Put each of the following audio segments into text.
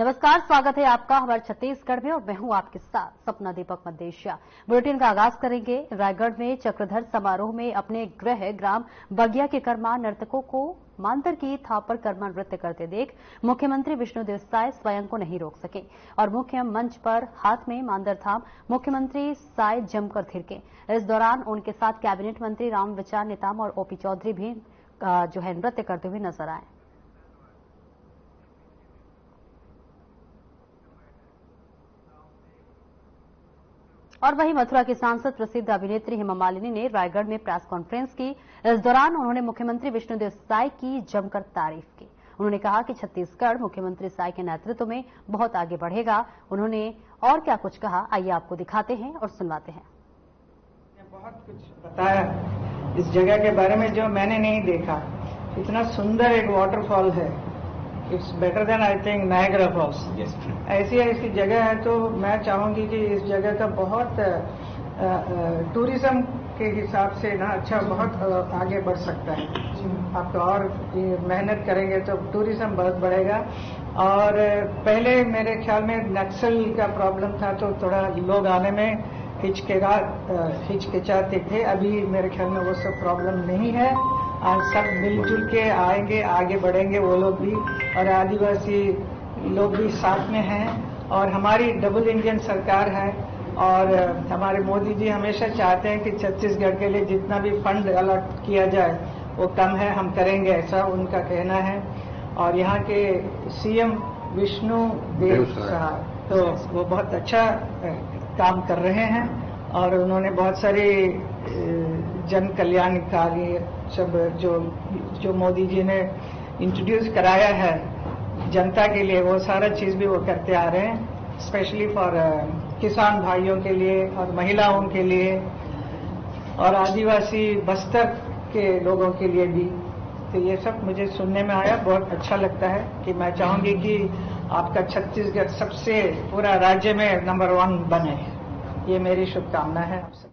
नमस्कार, स्वागत है आपका हमारे छत्तीसगढ़ में और मैं हूँ आपके साथ सपना दीपक मदेशिया। बुलेटिन का आगाज़ करेंगे। रायगढ़ में चक्रधर समारोह में अपने गृह ग्राम बगिया के कर्मा नर्तकों को मांतर की थापर कर्मा नृत्य करते देख मुख्यमंत्री विष्णुदेव साय स्वयं को नहीं रोक सके और मुख्य मंच पर हाथ में मांदर थाम मुख्यमंत्री साय जमकर थिरके। इस दौरान उनके साथ कैबिनेट मंत्री राम विचार नेताम और ओपी चौधरी भी जो है, नृत्य करते हुए नज़र आए। और वहीं मथुरा की सांसद प्रसिद्ध अभिनेत्री हेमा मालिनी ने रायगढ़ में प्रेस कॉन्फ्रेंस की। इस दौरान उन्होंने मुख्यमंत्री विष्णुदेव साय की जमकर तारीफ़ की। उन्होंने कहा कि छत्तीसगढ़ मुख्यमंत्री साय के नेतृत्व में बहुत आगे बढ़ेगा। उन्होंने और क्या कुछ कहा, आइए आपको दिखाते हैं और सुनवाते हैं। बहुत कुछ बताया इस जगह के बारे में जो मैंने नहीं देखा। इतना सुंदर एक वाटरफॉल है। It's better than I think Niagara Falls ऐसी ऐसी जगह है तो मैं चाहूँगी कि इस जगह का बहुत टूरिज़्म के हिसाब से ना अच्छा बहुत आगे बढ़ सकता है। आप तो और मेहनत करेंगे तो टूरिज़्म बहुत बढ़ेगा। और पहले मेरे ख्याल में नक्सल का प्रॉब्लम था तो थोड़ा लोग आने में हिचकेगा हिचकिचाते थे। अभी मेरे ख्याल में वो सब प्रॉब्लम नहीं है। आज सब मिलजुल के आएँगे आगे बढ़ेंगे वो लोग भी। और आदिवासी लोग भी साथ में हैं। और हमारी डबल इंडियन सरकार है। और हमारे मोदी जी हमेशा चाहते हैं कि छत्तीसगढ़ के लिए जितना भी फंड अलॉट किया जाए वो कम है हम करेंगे ऐसा उनका कहना है। और यहाँ के सीएम विष्णु देव साहब तो वो बहुत अच्छा काम कर रहे हैं। और उन्होंने बहुत सारे जन कल्याणकारी सब जो जो मोदी जी ने इंट्रोड्यूस कराया है, जनता के लिए वो सारा चीज़ भी वो करते आ रहे हैं स्पेशली फॉर किसान भाइयों के लिए और महिलाओं के लिए और आदिवासी बस्तर के लोगों के लिए भी। तो ये सब मुझे सुनने में आया, बहुत अच्छा लगता है कि मैं चाहूँगी कि आपका छत्तीसगढ़ सबसे पूरा राज्य में नंबर वन बने। ये मेरी शुभकामना है आपसे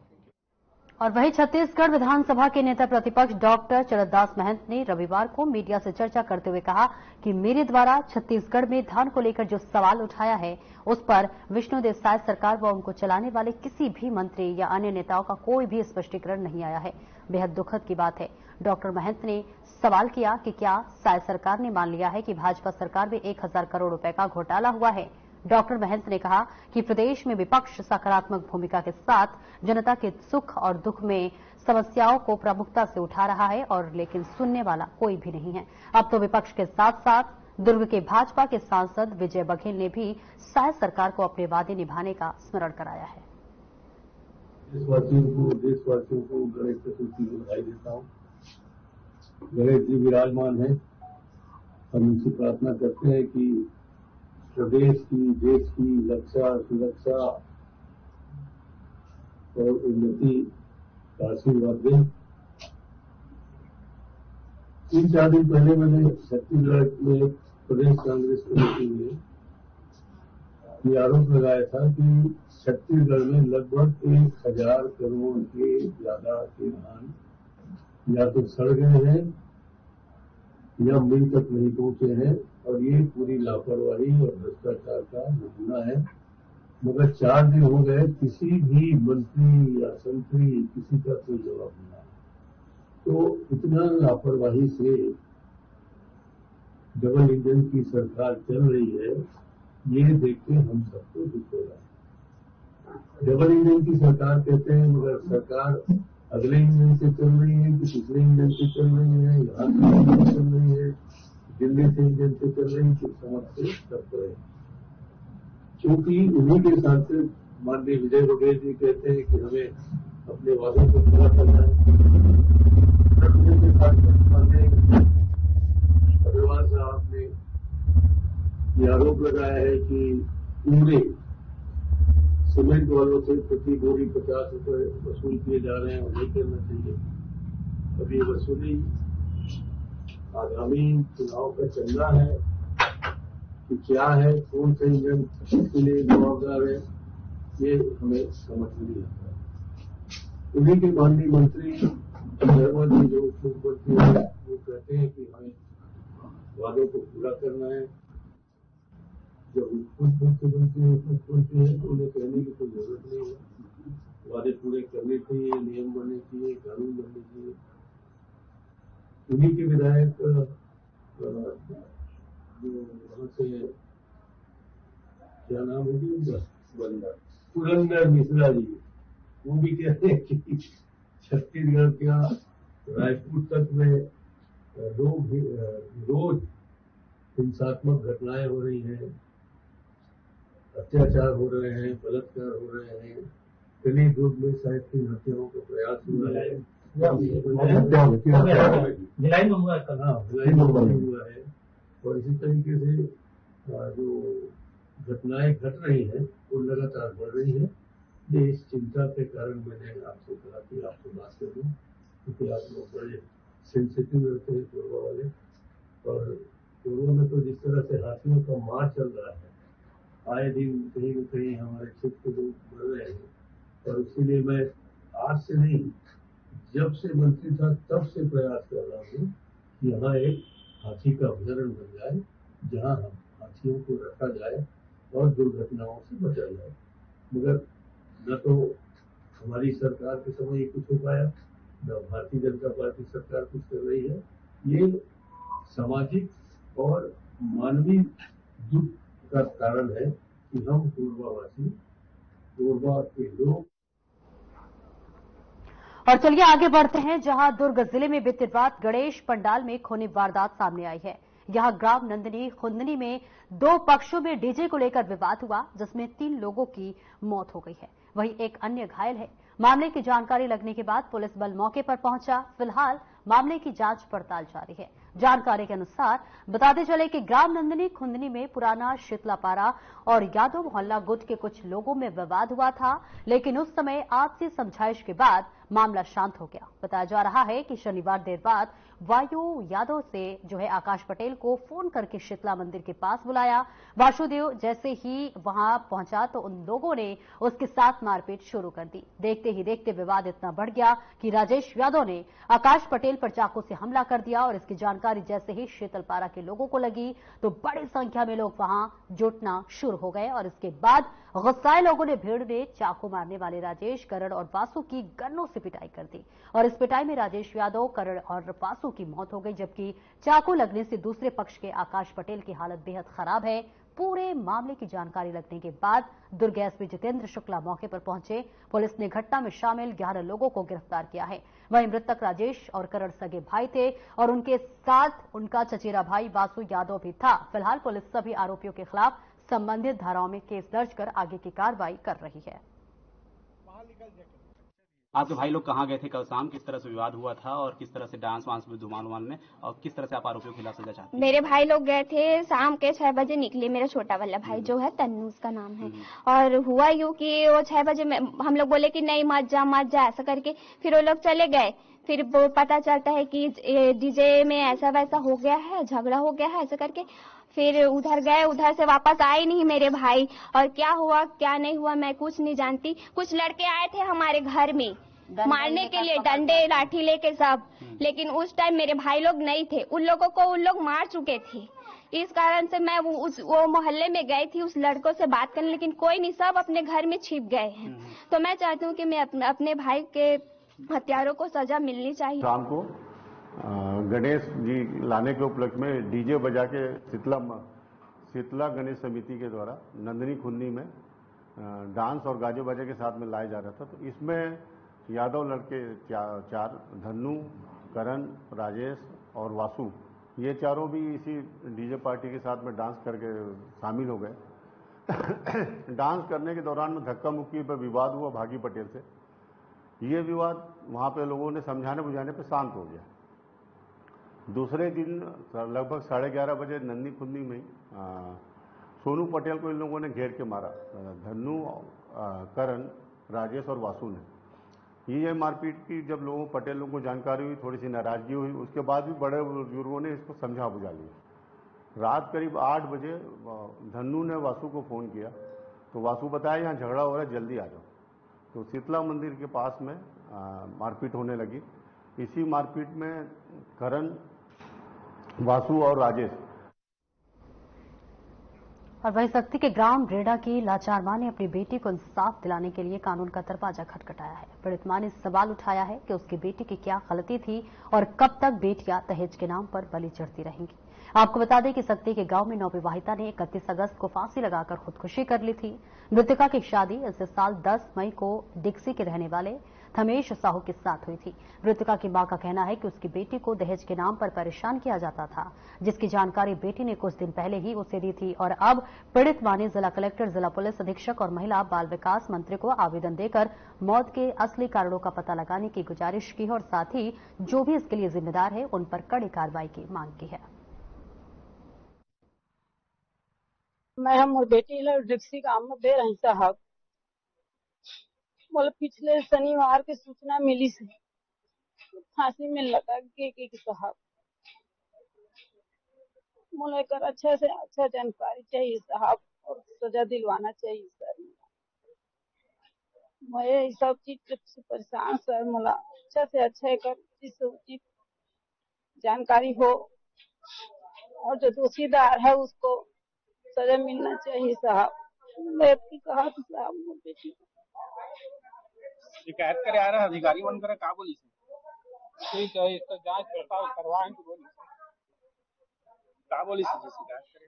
और वहीं छत्तीसगढ़ विधानसभा के नेता प्रतिपक्ष डॉक्टर चरदास महंत ने रविवार को मीडिया से चर्चा करते हुए कहा कि मेरे द्वारा छत्तीसगढ़ में धान को लेकर जो सवाल उठाया है, उस पर विष्णुदेव साय सरकार व उनको चलाने वाले किसी भी मंत्री या अन्य नेताओं का कोई भी स्पष्टीकरण नहीं आया है। बेहद दुखद की बात है। डॉक्टर महंत ने सवाल किया कि क्या साय सरकार ने मान लिया है कि भाजपा सरकार में एक हज़ार करोड़ रुपए का घोटाला हुआ है? डॉक्टर महंत ने कहा कि प्रदेश में विपक्ष सकारात्मक भूमिका के साथ जनता के सुख और दुख में समस्याओं को प्रमुखता से उठा रहा है और लेकिन सुनने वाला कोई भी नहीं है। अब तो विपक्ष के साथ साथ दुर्ग के भाजपा के सांसद विजय बघेल ने भी साय सरकार को अपने वादे निभाने का स्मरण कराया है। देशवासियों को देशवासियों को गणेश चतुर्थी बधाई देता हूँ। गणेश जी विराजमान है। हम उनसे प्रार्थना करते हैं कि प्रदेश की, देश की रक्षा, सुरक्षा और उन्नति का आशीर्वाद दें। तीन, चार दिन पहले मैंने छत्तीसगढ़ में प्रदेश कांग्रेस कमेटी में ये आरोप लगाया था कि छत्तीसगढ़ में लगभग एक हज़ार करोड़ के ज़्यादा के धान या तो सड़ गए हैं या मिल तक नहीं पहुँचे हैं और ये पूरी लापरवाही और भ्रष्टाचार का नमूना है। मगर चार दिन हो गए, किसी भी मंत्री या संतरी किसी का कोई जवाब नहीं आया। तो इतना लापरवाही से डबल इंजन की सरकार चल रही है, ये देख के हम सबको दुख हो रहा है। डबल इंजन की सरकार कहते हैं, मगर सरकार अगले इंजन से चल रही है कि पिछले इंजन से चल रही है यहाँ चल रही है दिल्ली से इंजन से चल रही कुछ समझ से तब रहे क्योंकि उन्हीं के साथ माननीय विजय बघेल जी कहते हैं कि हमें अपने वादों को पूरा करना है। अग्रवाल साहब ने ये आरोप लगाया है कि पूरे सीमेंट वालों से प्रति बोरी पचास रुपए वसूल किए जा रहे हैं और नहीं करना चाहिए। अब ये वसूली, आगामी चुनाव का चलना है कि क्या है, कौन से इंजन के लिए जवाबदार है, ये हमें समझ नहीं आता। उन्हीं के माननीय मंत्री शर्मा जी जो मुख्यमंत्री है, वो कहते हैं कि हमें वादों को पूरा करना है। जब खुद मुख्यमंत्री मुख्यमंत्री है तो उन्हें कहने की कोई ज़रूरत नहीं है वादे पूरे करने चाहिए नियम बनने चाहिए कानून बनने चाहिए उन्हीं के विधायक जो वहाँ से क्या नाम है जी उनका पुरंदर पुरंदर मिश्रा जी। वो भी कहते हैं कि छत्तीसगढ़ क्या रायपुर तक में लोग रोज हिंसात्मक घटनाएँ हो रही हैं। अत्याचार हो रहे हैं बलात्कार हो रहे हैं कली दुर्ग में शायद तीन हत्याओं का प्रयास हुआ है। भिलाई में हुआ हाँ है। और इसी तरीके से जो घटनाएँ घट रही हैं वो लगातार बढ़ रही है। ये इस चिंता के कारण मैंने आपसे कहा कि आपसे बात कर लूँ क्योंकि आप लोग बड़े सेंसिटिव रहते हैं पूर्वा वाले और पूर्व में तो जिस तरह से हाथियों का मार चल रहा है आए दिन कहीं न कहीं हमारे क्षेत्र के बढ़ रहे हैं। और इसीलिए मैं आज से नहीं, जब से मंत्री था तब से प्रयास कर रहा हूँ कि यहाँ एक हाथी का अभ्यारण बन जाए, जहाँ हम हाथियों को रखा जाए और दुर्घटनाओं से बचा जाए। मगर न तो हमारी सरकार के समय ये कुछ हो पाया, न भारतीय जनता पार्टी सरकार कुछ कर रही है। ये सामाजिक और मानवीय दुख का कारण है कि हम पूर्वावासी पूर्वा के लोग। और चलिए आगे बढ़ते हैं, जहाँ दुर्ग ज़िले में बीती रात गणेश पंडाल में खूनी वारदात सामने आई है। यहाँ ग्राम नंदनी खुंदनी में दो पक्षों में डीजे को लेकर विवाद हुआ, जिसमें तीन लोगों की मौत हो गई है। वहीं एक अन्य घायल है। मामले की जानकारी लगने के बाद पुलिस बल मौके पर पहुँचा। फ़िलहाल मामले की जाँच पड़ताल जारी है। जानकारी के अनुसार बताते चले कि ग्राम नंदनी खुंदनी में पुराना शीतलापारा और यादव मोहल्ला गुट के कुछ लोगों में विवाद हुआ था, लेकिन उस समय आपसी समझाइश के बाद मामला शांत हो गया। बताया जा रहा है कि शनिवार देर बाद वायु यादव से जो है आकाश पटेल को फ़ोन करके शीतला मंदिर के पास बुलाया। वासुदेव जैसे ही वहाँ पहुँचा तो उन लोगों ने उसके साथ मारपीट शुरू कर दी। देखते ही देखते विवाद इतना बढ़ गया कि राजेश यादव ने आकाश पटेल पर चाकू से हमला कर दिया और इसकी जानकारी जैसे ही शीतलपारा के लोगों को लगी तो बड़ी संख्या में लोग वहाँ जुटना शुरू हो गए और इसके बाद गुस्साए लोगों ने भीड़ ने चाकू मारने वाले राजेश करण और वासु की गन्नों से पिटाई कर दी। और इस पिटाई में राजेश यादव, करण और वासु की मौत हो गई, जबकि चाकू लगने से दूसरे पक्ष के आकाश पटेल की हालत बेहद खराब है। पूरे मामले की जानकारी लगने के बाद दुर्ग एसपी जितेंद्र शुक्ला मौके पर पहुँचे। पुलिस ने घटना में शामिल 11 लोगों को गिरफ़्तार किया है। वहीं मृतक राजेश और करण सगे भाई थे और उनके साथ उनका चचेरा भाई वासु यादव भी था। फ़िलहाल पुलिस सभी आरोपियों के खिलाफ संबंधित धाराओं में केस दर्ज कर आगे की कार्रवाई कर रही है। आपके भाई लोग कहाँ गए थे? कल शाम किस तरह से विवाद हुआ था और किस तरह से डांस वांस में धुमाल उमाल में और किस तरह से आप आरोपियों के खिलाफ सजा चाहते हैं? मेरे भाई लोग गए थे शाम के छह बजे निकले मेरा छोटा वाला भाई जो है तन्नू उसका नाम है। और हुआ यूँ कि वो छह बजे हम लोग बोले कि नहीं मत जा मत जा ऐसा करके फिर वो लोग चले गए। फिर वो पता चलता है कि डीजे में ऐसा वैसा हो गया है झगड़ा हो गया है ऐसा करके फिर उधर गए उधर से वापस आए नहीं मेरे भाई। और क्या हुआ क्या नहीं हुआ मैं कुछ नहीं जानती। कुछ लड़के आए थे हमारे घर में। मारने के लिए डंडे लाठी लेके सब। लेकिन उस टाइम मेरे भाई लोग नहीं थे। उन लोगों को उन लोग मार चुके थे। इस कारण से मैं वो उस वो मोहल्ले में गई थी उस लड़कों से बात करने लेकिन कोई नहीं सब अपने घर में छिप गए हैं। तो मैं चाहती हूँ कि मैं अपने, अपने भाई के हत्यारों को सजा मिलनी चाहिए। शाम को गणेश जी लाने के उपलक्ष्य में डीजे बजा के शीतला शीतला गणेश समिति के द्वारा नंदनी खुन्नी में डांस और गाजे बाजे के साथ में लाया जा रहा था। तो इसमें यादव लड़के चार धन्नू करण राजेश और वासु। ये चारों भी इसी डीजे पार्टी के साथ में डांस करके शामिल हो गए। डांस करने के दौरान में धक्का मुक्की पर विवाद हुआ भागी पटेल से। ये विवाद वहाँ पे लोगों ने समझाने बुझाने पे शांत हो गया। दूसरे दिन लगभग साढ़े ग्यारह बजे नंदी खुंदी में सोनू पटेल को इन लोगों ने घेर के मारा। धन्नू आ, करण राजेश और वासु ने। ये मारपीट की, जब लोगों पटेल लोगों को जानकारी हुई थोड़ी सी नाराज़गी हुई, उसके बाद भी बड़े बुज़ुर्गों ने इसको समझा बुझा लिया। रात करीब आठ बजे धन्नू ने वासु को फ़ोन किया तो वासु बताया, यहाँ झगड़ा हो रहा है, जल्दी आ जाओ। तो शीतला मंदिर के पास में मारपीट होने लगी। इसी मारपीट में करण, वासु और राजेश और वही शक्ति के ग्राम रेडा की लाचार माँ ने अपनी बेटी को इंसाफ दिलाने के लिए कानून का दरवाज़ा खटखटाया है। पीड़ित माँ ने सवाल उठाया है कि उसकी बेटी की क्या गलती थी और कब तक बेटियाँ दहेज के नाम पर बलि चढ़ती रहेंगी। आपको बता दें कि सत्ती के गाँव में नवविवाहिता ने इकतीस अगस्त को फांसी लगाकर खुदकुशी कर ली थी। मृतका की शादी इस साल 10 मई को डिक्सी के रहने वाले थमेश साहू के साथ हुई थी। मृतका की माँ का कहना है कि उसकी बेटी को दहेज के नाम पर परेशान किया जाता था, जिसकी जानकारी बेटी ने कुछ दिन पहले ही उसे दी थी। और अब पीड़ित माँ ने जिला कलेक्टर, जिला पुलिस अधीक्षक और महिला बाल विकास मंत्री को आवेदन देकर मौत के असली कारणों का पता लगाने की गुजारिश की है और साथ ही जो भी इसके लिए जिम्मेदार है, उन पर कड़ी कार्रवाई की मांग की है। मैं हम बेटी दे रही साहब। बोले पिछले शनिवार की सूचना मिली से फांसी में लगा के के साहब। बोले कर अच्छा से अच्छा जानकारी चाहिए साहब, और सजा दिलवाना चाहिए सर। मैं सब चीज़ से परेशान सर। मला अच्छा से अच्छा उचित से जानकारी हो, और जो दोषीदार है उसको सजा मिलना चाहिए साहब। मैं कहा थी साहब। शिकायत करे आ रहा अधिकारी बन करे का बोली ठीक है इसका जाँच पड़ताल करवाएँ तो बोली का बोली से शिकायत करे?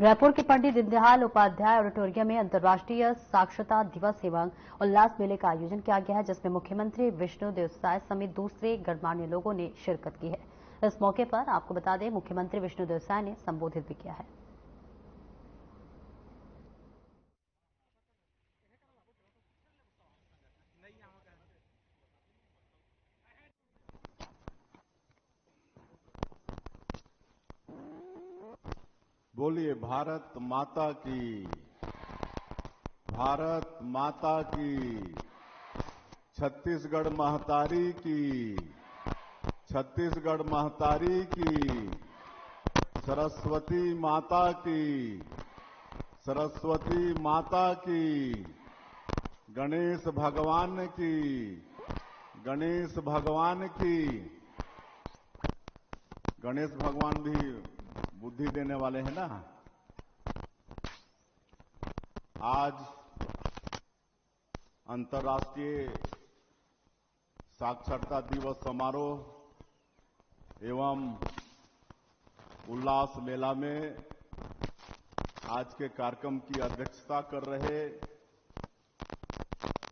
रायपुर के पंडित दीनदयाल उपाध्याय ऑडिटोरियम में अंतर्राष्ट्रीय साक्षरता दिवस एवं उल्लास मेले का आयोजन किया गया है जिसमें मुख्यमंत्री विष्णु देवसाय समेत दूसरे गणमान्य लोगों ने शिरकत की है। इस मौके पर आपको बता दें मुख्यमंत्री विष्णु देवसाय ने संबोधित भी किया है। बोलिए भारत माता की। भारत माता की। छत्तीसगढ़ महतारी की। छत्तीसगढ़ महतारी की। सरस्वती माता की। सरस्वती माता की। गणेश भगवान की। गणेश भगवान की। गणेश भगवान भी बुद्धि देने वाले हैं ना? आज अंतर्राष्ट्रीय साक्षरता दिवस समारोह एवं उल्लास मेला में आज के कार्यक्रम की अध्यक्षता कर रहे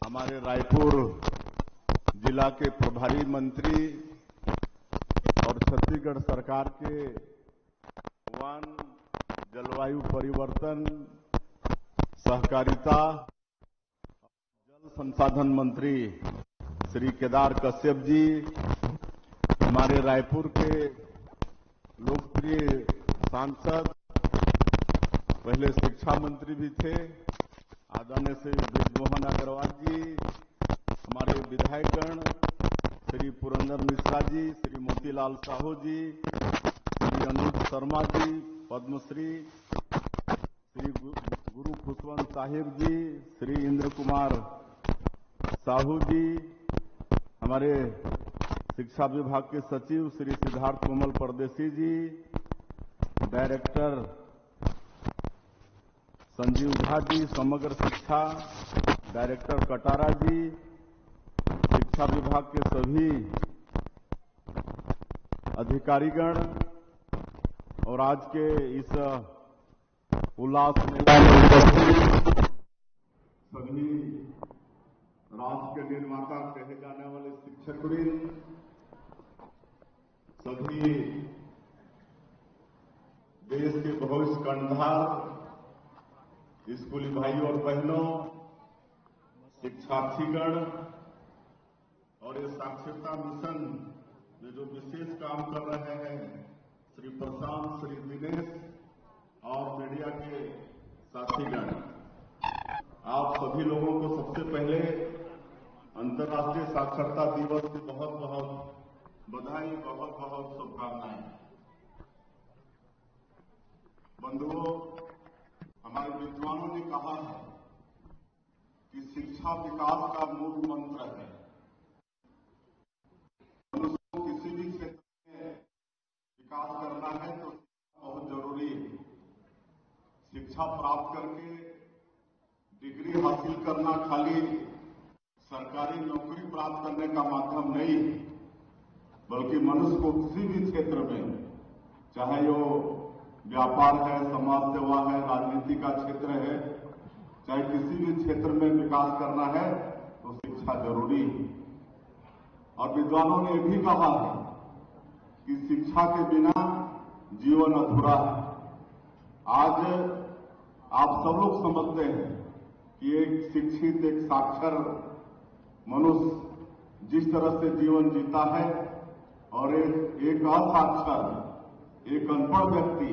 हमारे रायपुर जिला के प्रभारी मंत्री और छत्तीसगढ़ सरकार के वन जलवायु परिवर्तन सहकारिता जल संसाधन मंत्री श्री केदार कश्यप जी, हमारे रायपुर के लोकप्रिय सांसद, पहले शिक्षा मंत्री भी थे, आदरणीय श्री ब्रिजमोहन अग्रवाल जी, हमारे विधायकगण, श्री पुरंदर मिश्रा जी, श्री मोतीलाल साहू जी, श्री अनूप शर्मा जी, पद्मश्री, श्री गुरु खुशवंत साहिब जी, श्री इंद्र कुमार साहू जी, हमारे शिक्षा विभाग के सचिव श्री सिद्धार्थ कोमल परदेसी जी, डायरेक्टर संजीव झा जी, समग्र शिक्षा, डायरेक्टर कटारा जी, शिक्षा विभाग के सभी अधिकारीगण, और आज के इस उल्लास सभी राष्ट्र के निर्माता कहे जाने वाले शिक्षक सभी देश के भविष्य कंधार स्कूली भाइयों और बहनों, शिक्षार्थीगण और ये साक्षरता मिशन में जो विशेष काम कर रहे हैं, श्री प्रशांत, श्री दिनेश और मीडिया के साथीगण, आप सभी लोगों को सबसे पहले अंतर्राष्ट्रीय साक्षरता दिवस की बहुत बहुत बधाई, बहुत बहुत शुभकामनाएँ। बंधुओं, हमारे विद्वानों ने कहा है कि शिक्षा विकास का मूल मंत्र है मनुष्य को किसी भी क्षेत्र में विकास करना है तो बहुत ज़रूरी है शिक्षा प्राप्त करके डिग्री हासिल करना खाली सरकारी नौकरी प्राप्त करने का माध्यम नहीं, बल्कि मनुष्य को किसी भी क्षेत्र में, चाहे वो व्यापार है, समाज सेवा है, राजनीति का क्षेत्र है, चाहे किसी भी क्षेत्र में विकास करना है तो शिक्षा ज़रूरी है। और विद्वानों ने भी कहा है कि शिक्षा के बिना जीवन अधूरा है। आज आप सब लोग समझते हैं कि एक शिक्षित, एक साक्षर मनुष्य जिस तरह से जीवन जीता है और एक एक असाक्षर, एक अनपढ़ व्यक्ति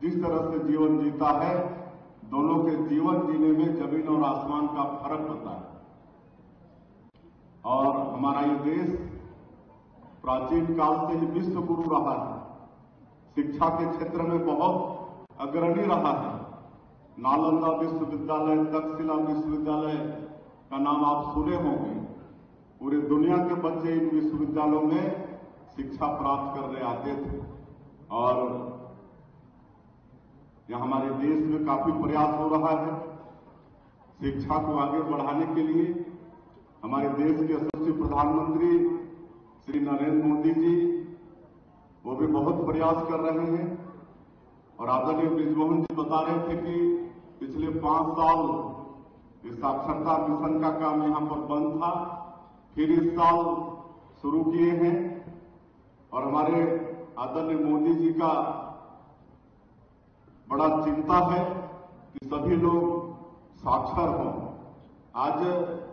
जिस तरह से जीवन जीता है, दोनों के जीवन जीने में ज़मीन और आसमान का फ़र्क होता है। और हमारा ये देश प्राचीन काल से ही विश्व गुरु रहा है। शिक्षा के क्षेत्र में बहुत अग्रणी रहा है। नालंदा विश्वविद्यालय, तक्षशिला विश्वविद्यालय का नाम आप सुने होंगे। पूरे दुनिया के बच्चे इन विश्वविद्यालयों में शिक्षा प्राप्त करने आते थे। और यह हमारे देश में काफ़ी प्रयास हो रहा है शिक्षा को आगे बढ़ाने के लिए। हमारे देश के यशस्वी प्रधानमंत्री श्री नरेंद्र मोदी जी, वो भी बहुत प्रयास कर रहे हैं। और आदरणीय ब्रिजमोहन जी बता रहे थे कि पिछले पाँच साल इस साक्षरता मिशन का काम यहाँ पर बंद था। फिर इस साल शुरू किए हैं और हमारे आदरणीय मोदी जी का बड़ा चिंता है कि सभी लोग साक्षर हों। आज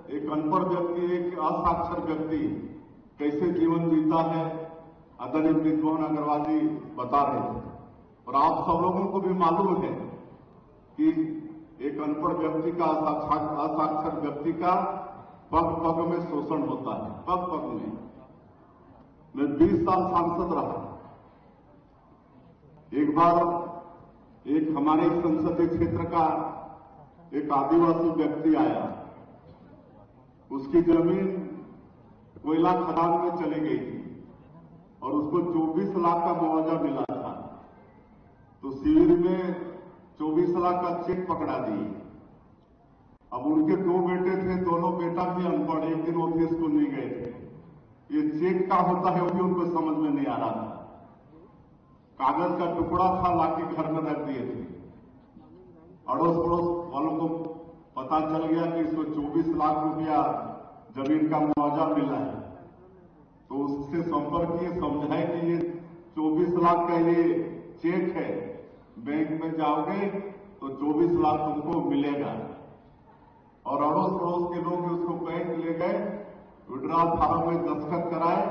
एक अनपढ़ व्यक्ति, एक असाक्षर व्यक्ति कैसे जीवन जीता है, आदरणीय ब्रिजमोहन अग्रवाल जी बता रहे थे और आप सब लोगों को भी मालूम है कि एक अनपढ़ व्यक्ति का असाक्षर व्यक्ति का पग पग में शोषण होता है। पग पग में मैं 20 साल सांसद रहा। एक बार एक हमारे संसदीय क्षेत्र का एक आदिवासी व्यक्ति आया। उसकी ज़मीन कोयला खदान में चली गई थी और उसको 24 लाख का मुआवजा मिला था। तो शिविर में 24 लाख का चेक पकड़ा दिए अब उनके दो बेटे थे, दोनों बेटा भी अनपढ़, एक दिन ऑफ़िस को नहीं गए थे। ये चेक का होता है वो भी उनको समझ में नहीं आ रहा था। कागज़ का टुकड़ा था, लाके घर में रख दिए थे। अड़ोस पड़ोस वालों को पता चल गया कि इसको 24 लाख रुपया ज़मीन का मुआवजा मिला है। तो उससे संपर्क किए, समझाए कि ये 24 लाख का ये चेक है। बैंक में जाओगे तो 24 लाख तुमको मिलेगा। और अड़ोस पड़ोस के लोग उसको बैंक ले गए, विड्रॉल फार्म में दस्तखत कराए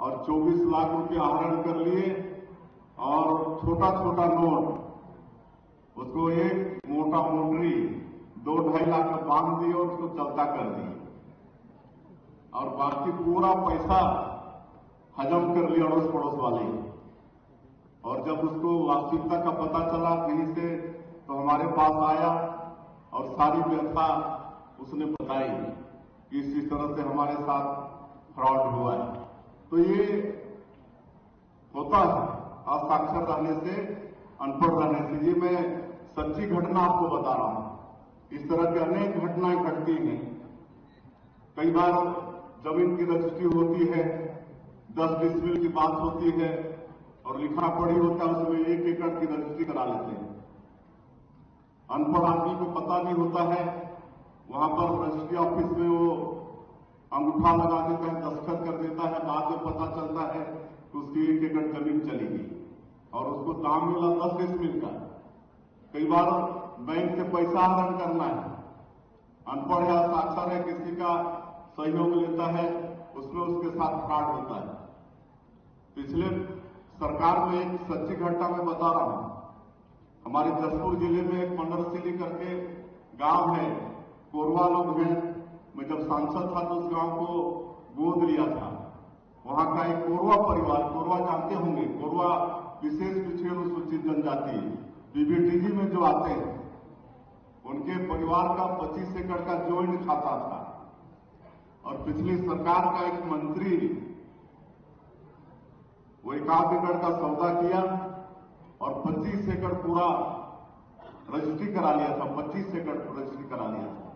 और 24 लाख रुपया आहरण कर लिए और छोटा छोटा नोट उसको एक मोटा मोटरी दो ढाई लाख का बाँध दिए और उसको चलता कर दिए। और बाकी पूरा पैसा हजम कर लिया अड़ोस पड़ोस वाले। और जब उसको वास्तविकता का पता चला कहीं से तो हमारे पास आया और सारी व्यथा उसने बताई कि इसी तरह से हमारे साथ फ्रॉड हुआ है। तो ये होता है, असाक्षर रहने से, अनपढ़ रहने से। ये मैं सच्ची घटना आपको बता रहा हूँ। इस तरह की अनेक घटनाएँ घटती हैं। कई बार ज़मीन की रजिस्ट्री होती है, दस डिसमिल की बात होती है और लिखा पढ़ी होता है, उसमें एक एकड़ की रजिस्ट्री करा लेते हैं। अनपढ़ आदमी को पता नहीं होता है, वहाँ पर रजिस्ट्री ऑफ़िस में वो अंगूठा लगा देता है, दस्तखत कर देता है, बाद में पता चलता है कि उसकी एक एकड़ ज़मीन चली गई और उसको दाम मिला दस डिसमिल का। कई बार बैंक से पैसा आहरण करना है। अनपढ़ या साक्षर है, किसी का सहयोग लेता है, उसमें उसके साथ फ्रॉड होता है। पिछले सरकार में एक सच्ची घटना में बता रहा हूँ। हमारे जसपुर ज़िले में एक मंडरसिली करके गाँव है, कोरवा लोग हैं। मैं जब सांसद था तो उस गाँव को गोद लिया था। वहाँ का एक कोरवा परिवार, कोरवा जानते होंगे, कोरवा विशेष पिछड़े अनुसूचित जनजाति बीबीटीजी में जो आते हैं, उनके परिवार का 25 एकड़ का ज्वाइंट खाता था। और पिछली सरकार का एक मंत्री वो एक आध एकड़ का सौदा किया और 25 एकड़ पूरा रजिस्ट्री करा लिया था 25 एकड़ रजिस्ट्री करा लिया था।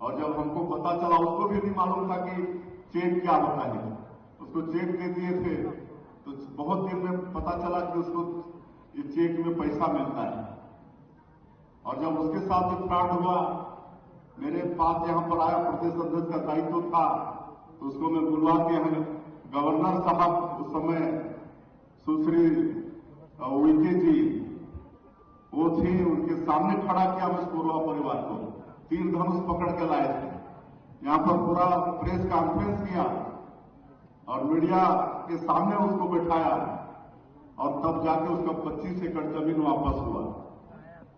और जब हमको पता चला, उसको भी नहीं मालूम था कि चेक क्या होता है। उसको चेक दे दिए थे तो बहुत दिन में पता चला कि उसको ये चेक में पैसा मिलता है। और जब उसके साथ फ्रॉड हुआ, मेरे पास यहाँ पर आया, प्रदेश अध्यक्ष का दायित्व था तो उसको मैं बुलवा के हमें गवर्नर साहब उस समय सुश्री उइके जी, वो थी, उनके सामने खड़ा किया हम कोरवा परिवार को। तीर धनुष पकड़ के लाए थे। यहाँ पर पूरा प्रेस कॉन्फ्रेंस किया और मीडिया के सामने उसको बैठाया और तब जाके उसका 25 एकड़ ज़मीन वापस हुआ।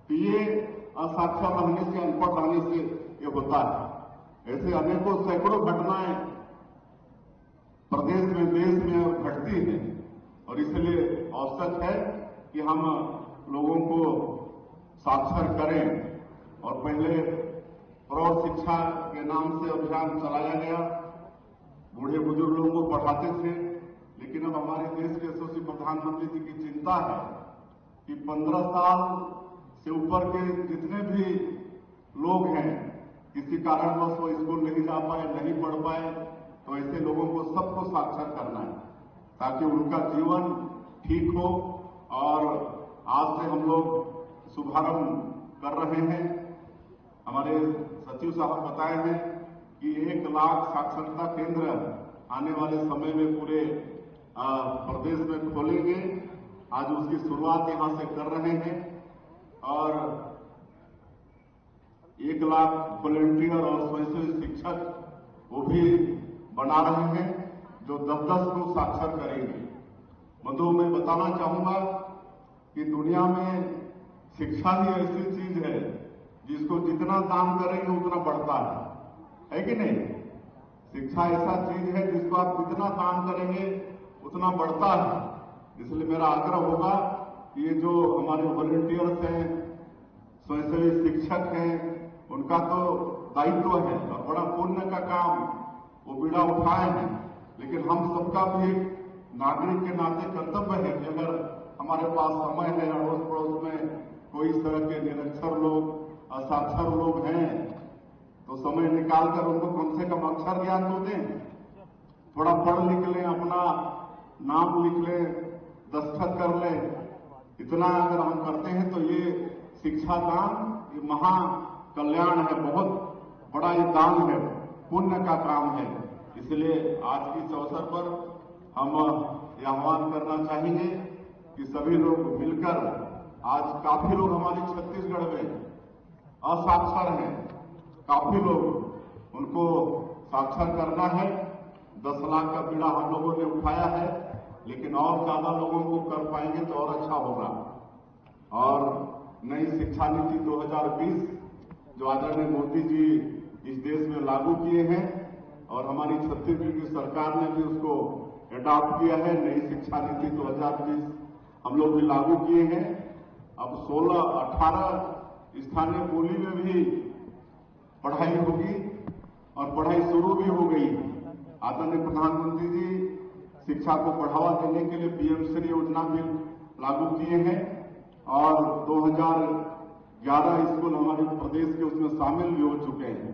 तो ये असाक्षर रहने से अनपढ़ रहने से ये होता है। ऐसे अनेकों सैकड़ों घटनाएँ प्रदेश में देश में घटती है। और इसलिए आवश्यक है कि हम लोगों को साक्षर करें। और पहले प्रौढ़ शिक्षा के नाम से अभियान चलाया गया। बूढ़े बुज़ुर्ग लोगों को पढ़ाते थे। लेकिन अब हमारे देश के यशस्वी प्रधानमंत्री जी की चिंता है कि 15 साल से ऊपर के जितने भी लोग हैं, किसी कारणवश वो स्कूल नहीं जा पाए, नहीं पढ़ पाए तो ऐसे लोगों को सबको साक्षर करना है, ताकि उनका जीवन ठीक हो और आज से हम लोग शुभारंभ कर रहे हैं। हमारे सचिव साहब बताए हैं कि एक लाख साक्षरता केंद्र आने वाले समय में पूरे प्रदेश में खोलेंगे। आज उसकी शुरुआत यहाँ से कर रहे हैं और एक लाख वॉलेंटियर और स्वयंसेवी शिक्षक वो भी बना रहे हैं, जो दस दस को साक्षर करेंगे। मधु मैं बताना चाहूँगा कि दुनिया में शिक्षा ही ऐसी चीज़ है, जिसको जितना दान करेंगे, उतना बढ़ता है। है कि नहीं? शिक्षा ऐसा चीज़ है, जिसको आप जितना दान करेंगे, उतना बढ़ता है। इसलिए मेरा आग्रह होगा कि ये जो हमारे वॉलेंटियर्स हैं, स्वयंसेवी शिक्षक हैं, उनका तो दायित्व है और बड़ा पुण्य का काम वो बीड़ा उठाए हैं लेकिन हम सबका भी एक नागरिक के नाते कर्तव्य है कि अगर हमारे पास समय है अड़ोस पड़ोस में कोई इस तरह के निरक्षर लोग, असाक्षर लोग हैं तो समय निकालकर उनको कम से कम अक्षर ज्ञान तो दें। थोड़ा पढ़ लिख लें, अपना नाम लिख लें, दस्तखत कर लें। इतना अगर हम करते हैं तो ये शिक्षा दान ये महा कल्याण है, बहुत बड़ा ये दान है। पुण्य का काम है। इसलिए आज के इस अवसर पर हम ये आह्वान करना चाहेंगे कि सभी लोग मिलकर आज काफ़ी लोग हमारे छत्तीसगढ़ में असाक्षर हैं। काफ़ी लोग उनको साक्षर करना है। दस लाख का बीड़ा हम लोगों ने उठाया है, लेकिन और ज़्यादा लोगों को कर पाएँगे तो और अच्छा होगा। और नई शिक्षा नीति 2020 जो आदरणीय मोदी जी इस देश में लागू किए हैं और हमारी छत्तीसगढ़ की सरकार ने भी उसको अडॉप्ट किया है, नई शिक्षा नीति 2020 हम लोग भी लागू किए हैं। अब 16 18 स्थानीय बोली में भी पढ़ाई होगी और पढ़ाई शुरू भी हो गई। आदरणीय प्रधानमंत्री जी, शिक्षा को बढ़ावा देने के लिए पीएम श्री योजना भी लागू किए हैं और 2011 स्कूल हमारे प्रदेश के उसमें शामिल भी हो चुके हैं।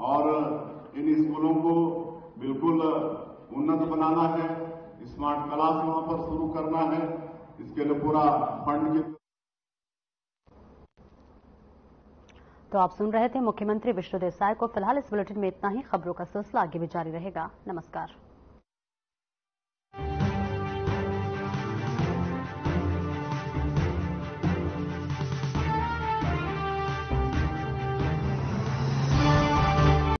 और इन स्कूलों को बिल्कुल उन्नत बनाना है, स्मार्ट क्लास वहाँ पर शुरू करना है। इसके लिए पूरा फंड की तो आप सुन रहे थे मुख्यमंत्री विष्णुदेव साय को फ़िलहाल इस बुलेटिन में इतना ही। खबरों का सिलसिला आगे भी जारी रहेगा। नमस्कार।